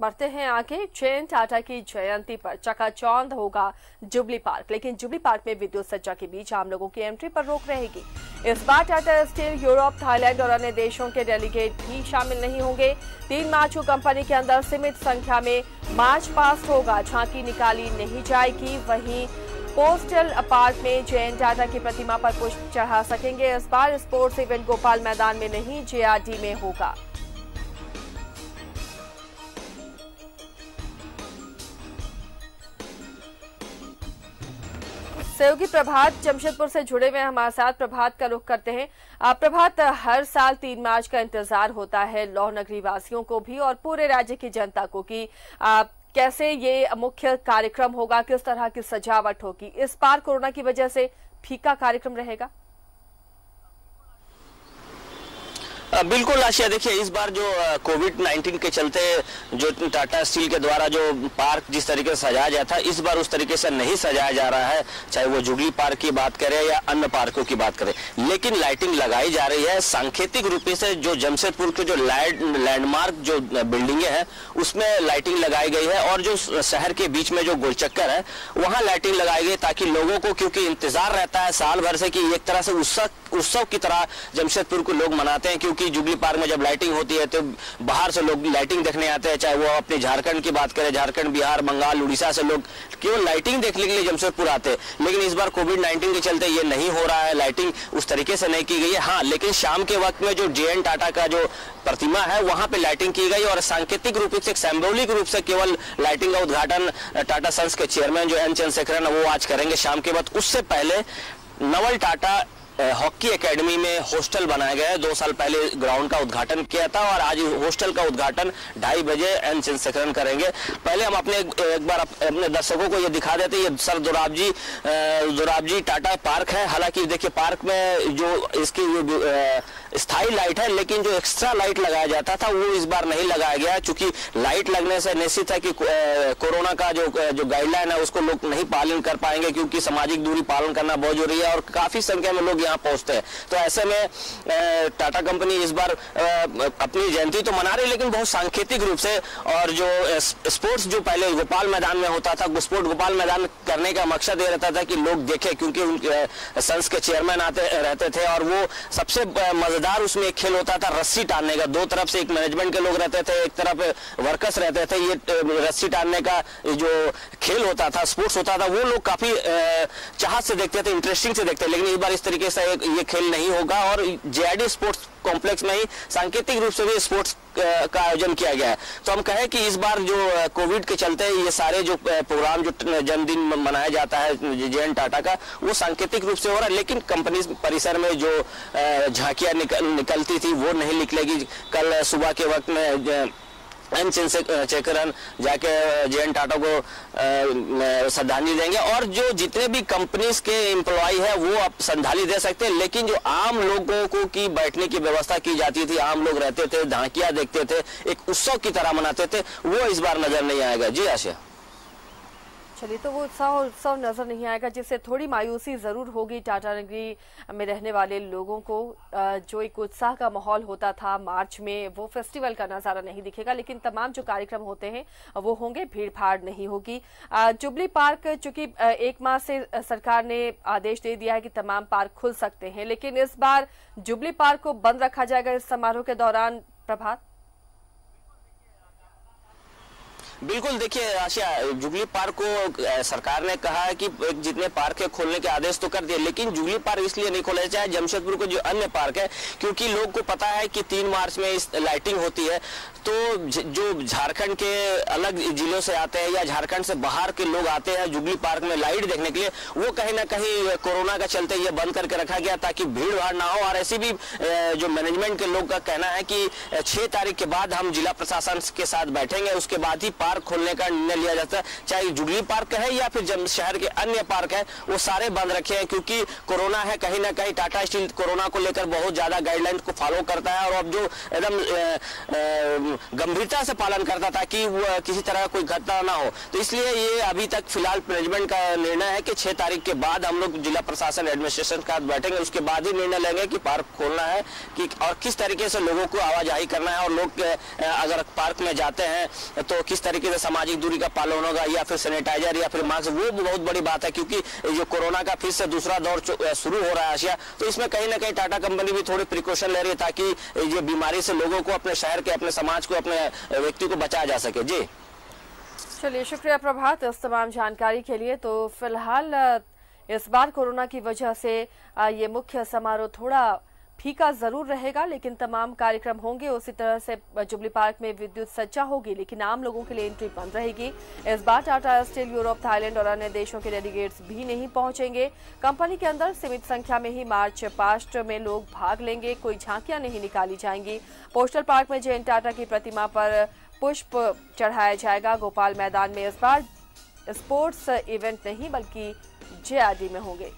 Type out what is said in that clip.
बढ़ते हैं आगे। जयंत टाटा की जयंती पर चकाचौंध होगा जुबली पार्क। लेकिन जुबली पार्क में विद्युत सज्जा के बीच आम लोगों की एंट्री पर रोक रहेगी। इस बार टाटा स्टील, यूरोप, थाईलैंड और अन्य देशों के डेलीगेट भी शामिल नहीं होंगे। तीन मार्च को कंपनी के अंदर सीमित संख्या में मार्च पास्ट होगा। झांकी निकाली नहीं जाएगी। वहीं पोस्टल अपार्ट में जयंत टाटा की प्रतिमा पर पुष्प चढ़ा सकेंगे। इस बार स्पोर्ट्स इवेंट गोपाल मैदान में नहीं, जेआरडी में होगा। सहयोगी प्रभात जमशेदपुर से जुड़े हुए हमारे साथ प्रभात का रुख करते हैं। प्रभात, हर साल तीन मार्च का इंतज़ार होता है लौह नगरी वासियों को भी और पूरे राज्य की जनता को कि कैसे ये मुख्य कार्यक्रम होगा, किस तरह की सजावट होगी। इस बार कोरोना की वजह से फीका कार्यक्रम रहेगा। बिल्कुल आशिया, देखिए, इस बार जो कोविड 19 के चलते जो टाटा स्टील के द्वारा जो पार्क जिस तरीके से सजाया जाता था, इस बार उस तरीके से नहीं सजाया जा रहा है। चाहे वो जुगली पार्क की बात करें या अन्य पार्कों की बात करें। लेकिन लाइटिंग लगाई जा रही है। सांकेतिक रूप से जो जमशेदपुर के जो लैंडमार्क जो बिल्डिंगे हैं, उसमें लाइटिंग लगाई गई है। और जो शहर के बीच में जो गोलचक्कर है, वहाँ लाइटिंग लगाई गई ताकि लोगों को, क्योंकि इंतज़ार रहता है साल भर से कि एक तरह से उत्सव उत्सव की तरह जमशेदपुर को लोग मनाते हैं, क्योंकि जुबली पार्क में जब लाइटिंग होती है तो बाहर से लोग लाइटिंग देखने आते हैं, चाहे वो अपने झारखंड की बात करें, झारखंड, बिहार, बंगाल, उड़ीसा से लोग केवल लाइटिंग देखने के लिए जमशेदपुर आते हैं। लेकिन इस बार कोविड नाइन्टीन के चलते ये नहीं हो रहा है लाइटिंग उस तरीके से नहीं की गई है। हाँ लेकिन शाम के वक्त में जो जेएन टाटा का जो प्रतिमा है, वहाँ पे लाइटिंग की गई, और सांकेतिक रूप से सिंबोलिक रूप से केवल लाइटिंग का उद्घाटन टाटा सन्स के चेयरमैन जो एन चंद्रशेखरन वो आज करेंगे शाम के वक्त उससे पहले नवल टाटा हॉकी एकेडमी में हॉस्टल बनाया गया है। दो साल पहले ग्राउंड का उद्घाटन किया था और आज हॉस्टल का उद्घाटन ढाई बजे एन चंद्रशेखरन करेंगे। पहले हम अपने, एक बार अपने दर्शकों को ये दिखा देते ये सर दुराबजी दुराबजी टाटा पार्क है। हालाँकि देखिए, पार्क में जो इसकी स्थायी लाइट है, लेकिन जो एक्स्ट्रा लाइट लगाया जाता था, वो इस बार नहीं लगाया गया क्योंकि लाइट लगने से निश्चित है कि कोरोना का जो जो गाइडलाइन है, उसको लोग नहीं पालन कर पाएँगे, क्योंकि सामाजिक दूरी पालन करना बहुत ज़रूरी है और काफ़ी संख्या में लोग यहाँ पहुँचते हैं। तो ऐसे में टाटा कंपनी इस बार अपनी जयंती तो मना रही, लेकिन बहुत सांकेतिक रूप से और जो स्पोर्ट्स जो पहले गोपाल मैदान में होता था, स्पोर्ट गोपाल मैदान करने का मकसद ये रहता था कि लोग देखे, क्योंकि उनके संस के चेयरमैन आते, रहते थे और वो सबसे मज़ेदार उसमें खेल होता था, रस्सी टानने का। दो तरफ़ से एक मैनेजमेंट के लोग रहते थे, एक तरफ़ वर्कर्स रहते थे। ये रस्सी टालने का जो खेल होता था स्पोर्ट्स होता था, वो लोग काफ़ी चाहत से देखते थे इंटरेस्टिंग से देखते लेकिन इस बार इस तरीके से ये खेल नहीं होगा और जेआईडी स्पोर्ट्स कॉम्प्लेक्स में ही सांकेतिक रूप से भी स्पोर्ट्स का आयोजन किया गया है। तो हम कहें कि इस बार जो कोविड के चलते ये सारे जो प्रोग्राम जो जन्मदिन मनाया जाता है जे टाटा का वो सांकेतिक रूप से हो रहा है लेकिन कंपनी परिसर में जो झांकियाँ निकल, निकलती थी वो नहीं निकलेगी। कल सुबह के वक्त में एन चेकरन जाके जे एन टाटा को श्रद्धांजलि देंगे। और जो जितने भी कंपनीज़ के एम्प्लॉय है, वो आप श्रद्धांजलि दे सकते हैं। लेकिन जो आम लोगों को की बैठने की व्यवस्था की जाती थी, आम लोग रहते थे झांकियाँ देखते थे, एक उत्सव की तरह मनाते थे, वो इस बार नज़र नहीं आएगा। जी, आशा। चलिए तो वो उत्साह उत्सव नज़र नहीं आएगा, जिससे थोड़ी मायूसी ज़रूर होगी। टाटा नगरी में रहने वाले लोगों को जो एक उत्साह का माहौल होता था मार्च में, वो फेस्टिवल का नज़ारा नहीं दिखेगा, लेकिन तमाम जो कार्यक्रम होते हैं, वो होंगे भीड़ भाड़ नहीं होगी। जुबली पार्क, चूँकि एक माह से सरकार ने आदेश दे दिया है कि तमाम पार्क खुल सकते हैं, लेकिन इस बार जुबली पार्क को बंद रखा जाएगा। इस समारोह के दौरान प्रभात बिल्कुल, देखिए आशिया जुबली पार्क को सरकार ने कहा है कि जितने पार्क है, खोलने के आदेश तो कर दिए, लेकिन जुबली पार्क इसलिए नहीं खोला चाहे जमशेदपुर को जो अन्य पार्क है, क्योंकि लोग को पता है कि तीन मार्च में इस लाइटिंग होती है तो जो झारखंड के अलग जिलों से आते हैं या झारखंड से बाहर के लोग आते हैं जुबली पार्क में लाइट देखने के लिए, वो कहीं ना कहीं कोरोना का चलते ये बंद करके रखा गया ताकि भीड़ भाड़ ना हो, और ऐसी भी जो मैनेजमेंट के लोग का कहना है कि छह तारीख के बाद हम जिला प्रशासन के साथ बैठेंगे, उसके बाद ही पार्क खोलने का निर्णय लिया जाता है। चाहे जुगली पार्क है या फिर शहर के अन्य पार्क है, वो सारे बंद रखे हैं क्योंकि कोरोना है, कहीं ना कहीं टाटा स्टील कोरोना को लेकर बहुत ज़्यादा गाइडलाइन को फॉलो करता है और अब जो एकदम गंभीरता से पालन करता था कि किसी तरह कोई घटना ना हो। तो इसलिए ये अभी तक फ़िलहाल मैनेजमेंट का निर्णय है कि छह तारीख के बाद हम लोग जिला प्रशासन एडमिनिस्ट्रेशन का बैठेंगे। उसके बाद ही निर्णय लेंगे कि पार्क खोलना है कि, और किस तरीके से लोगों को आवाजाही करना है और लोग अगर पार्क में जाते हैं तो किस तरीके से सामाजिक दूरी का पालन होगा या फिर सैनिटाइजर या फिर मास्क वो बहुत बड़ी बात है क्योंकि जो कोरोना का फिर से दूसरा दौर शुरू हो रहा है आशिया। तो इसमें कहीं ना कहीं टाटा कंपनी भी थोड़ी प्रिकॉशन ले रही है ताकि ये बीमारी से लोगों को अपने शहर के, अपने समाज को, अपने व्यक्ति को बचाया जा सके। जी। चलिए, शुक्रिया प्रभात इस तमाम जानकारी के लिए। तो फ़िलहाल इस बार कोरोना की वजह से ये मुख्य समारोह थोड़ा फीका ज़रूर रहेगा, लेकिन तमाम कार्यक्रम होंगे। उसी तरह से जुबली पार्क में विद्युत सज्जा होगी, लेकिन आम लोगों के लिए एंट्री बंद रहेगी। इस बार टाटा स्टील यूरोप, थाईलैंड और अन्य देशों के डेलीगेट्स भी नहीं पहुँचेंगे। कंपनी के अंदर सीमित संख्या में ही मार्च पास्ट में लोग भाग लेंगे। कोई झांकियाँ नहीं निकाली जाएँगी। पोस्टल पार्क में जैन टाटा की प्रतिमा पर पुष्प चढ़ाया जाएगा। गोपाल मैदान में इस बार स्पोर्ट्स इवेंट नहीं, बल्कि जेआरडी में होंगे।